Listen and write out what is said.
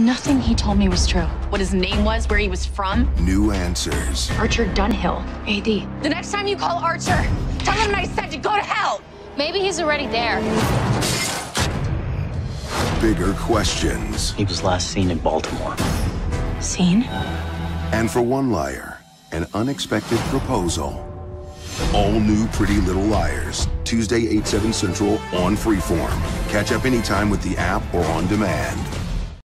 Nothing he told me was true. What his name was, where he was from. New answers. Archer Dunhill, AD. The next time you call Archer, tell him I said to go to hell. Maybe he's already there. Bigger questions. He was last seen in Baltimore. Seen? And for one liar, an unexpected proposal. All new Pretty Little Liars. Tuesday, 8, 7 Central on Freeform. Catch up anytime with the app or on demand.